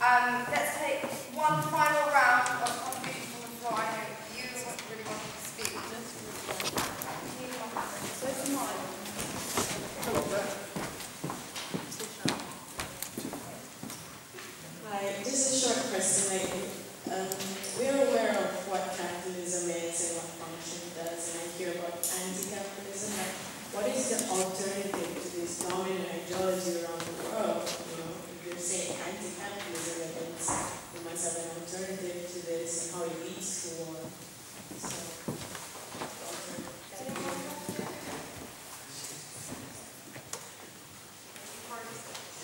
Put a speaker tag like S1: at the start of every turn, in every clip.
S1: Um, let's take one final round of contributions from the floor. I know you really wanted to speak.
S2: Hi, just a short question. Like, um, we're aware of what capitalism is and what function does, and I hear about anti-capitalism. What is the alternative to this dominant ideology around the world? You know, if you're saying anti-capitalism, it means we must have an alternative to this and how it leads to war. So,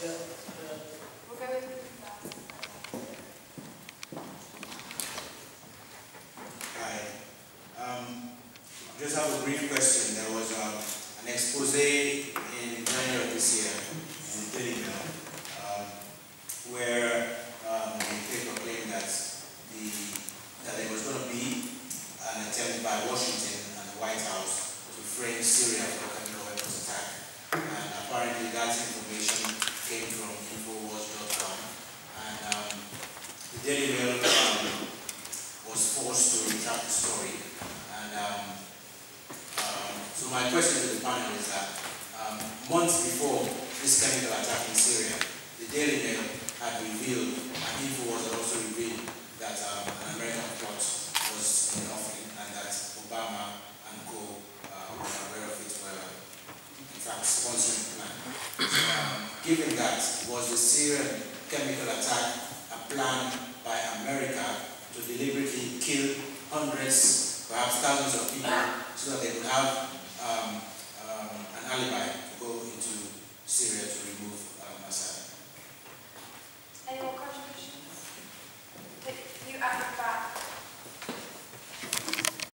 S2: the alternative.
S1: We'll go with
S3: Hi. Um, just have a brief question. There was um, an expose in January of this year in Daily Mail um, where um, the paper claimed that the that there was going to be an attempt by Washington and the White House to frame Syria for a chemical weapons attack. And apparently that information came from Infowars.com. And um, the Daily Mail um, was forced to retract the story. And um, um, so my question to the panel is that um, months before this chemical attack in Syria, the Daily Mail had revealed, and Infowars had also revealed, that um, an American plot was in offing and that Obama and co uh, were aware of it, were in fact sponsoring the plan. Um, given that, was the Syrian chemical attack a plan by America to deliberately kill hundreds, perhaps thousands of people so that they could have